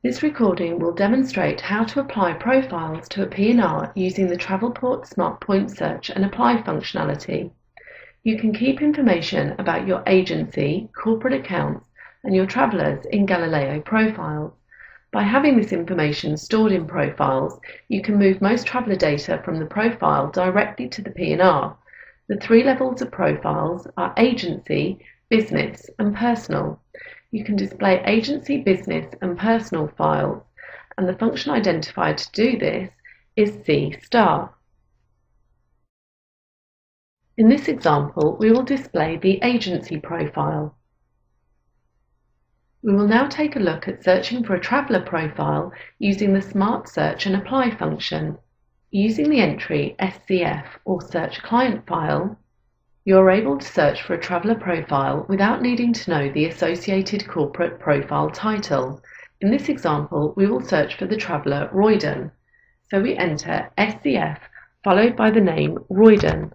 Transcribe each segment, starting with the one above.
This recording will demonstrate how to apply profiles to a PNR using the Travelport Smartpoint Search and Apply functionality. You can keep information about your agency, corporate accounts, and your travellers in Galileo profiles. By having this information stored in profiles, you can move most traveller data from the profile directly to the PNR. The three levels of profiles are agency, business, and personal. You can display agency, business, and personal files, and the function identifier to do this is C star. In this example, we will display the agency profile. We will now take a look at searching for a traveller profile using the Smart Search and Apply function. Using the entry SCF or Search Client file, you are able to search for a traveller profile without needing to know the associated corporate profile title. In this example, we will search for the traveller Royden. So we enter SCF followed by the name Royden.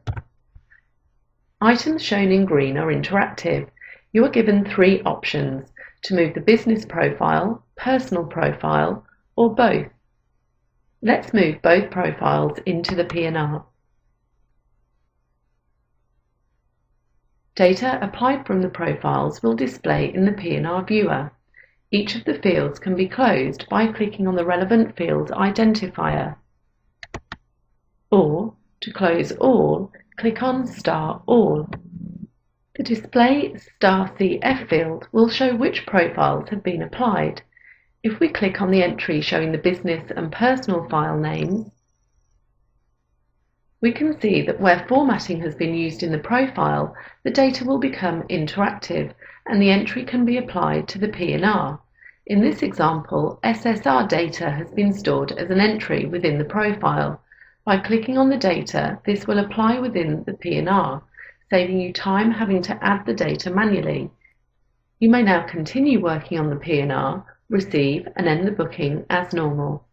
Items shown in green are interactive. You are given three options to move the business profile, personal profile, or both. Let's move both profiles into the PNR. Data applied from the profiles will display in the PNR viewer. Each of the fields can be closed by clicking on the relevant field identifier. Or, to close all, click on Star All. The Display Star CF field will show which profiles have been applied. If we click on the entry showing the business and personal file names, we can see that where formatting has been used in the profile, the data will become interactive and the entry can be applied to the PNR. In this example, SSR data has been stored as an entry within the profile. By clicking on the data, this will apply within the PNR, saving you time having to add the data manually. You may now continue working on the PNR, receive and end the booking as normal.